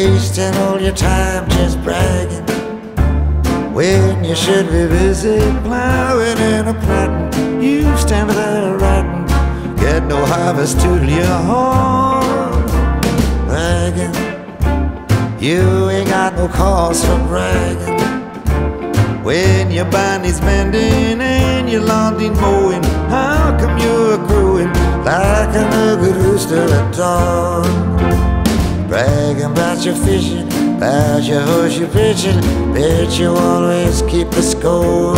Wasting all your time just bragging when you should be busy plowing and a planting. You stand there ratting, get no harvest to your horn. Bragging, you ain't got no cause for bragging. When your body's bending and your ain't mowing, how come you're crowing like an ugly rooster at dawn? Bragging about your fishing, about your horse you're pitching, bet you always keep the score.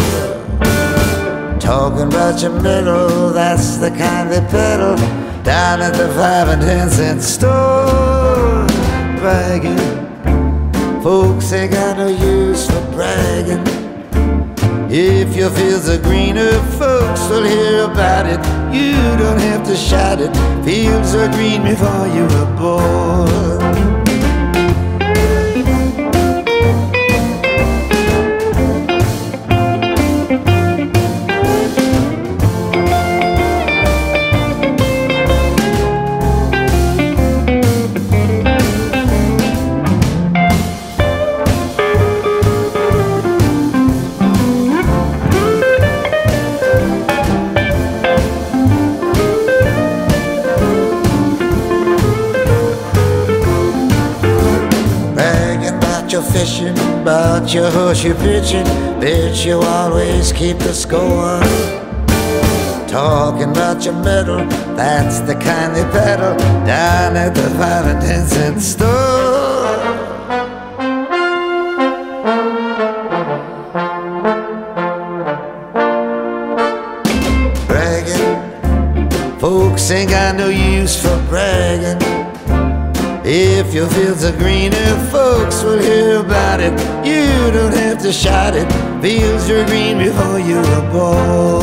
Talking about your middle, that's the kind they peddle down at the five and ten cent store. Bragging, folks ain't got no use for bragging. If your fields are greener, folks will hear about it. You don't have to shout it. Fields are green before you were born. Bragging about your fishing, about your horse you pitching. Bet you always keep the score. Talking about your medal, that's the kind they peddle down at the five and store. Bragging, folks ain't got no use for bragging. If your fields are greener, folks will hear about it. You don't have to shout it. Fields are green before you're born.